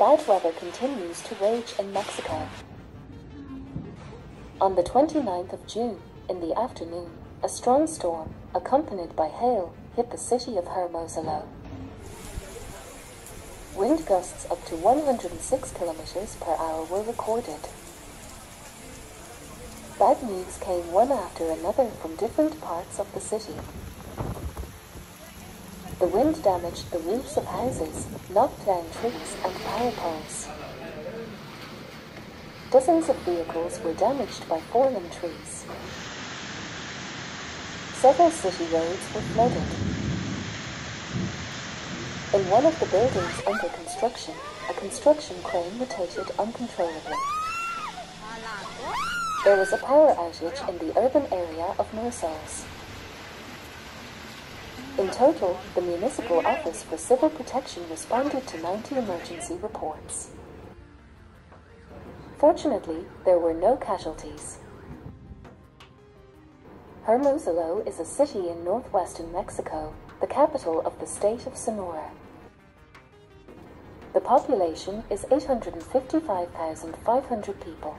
bad weather continues to rage in Mexico. On the 29th of June, in the afternoon, a strong storm, accompanied by hail, hit the city of Hermosillo. Wind gusts up to 106 kilometers per hour were recorded. Bad news came one after another from different parts of the city. The wind damaged the roofs of houses, knocked down trees and power poles. Dozens of vehicles were damaged by fallen trees. Several city roads were flooded. In one of the buildings under construction, a construction crane rotated uncontrollably. There was a power outage in the urban area of Mirasoles. In total, the Municipal Office for Civil Protection responded to 90 emergency reports. Fortunately, there were no casualties. Hermosillo is a city in northwestern Mexico, the capital of the state of Sonora. The population is 855,500 people.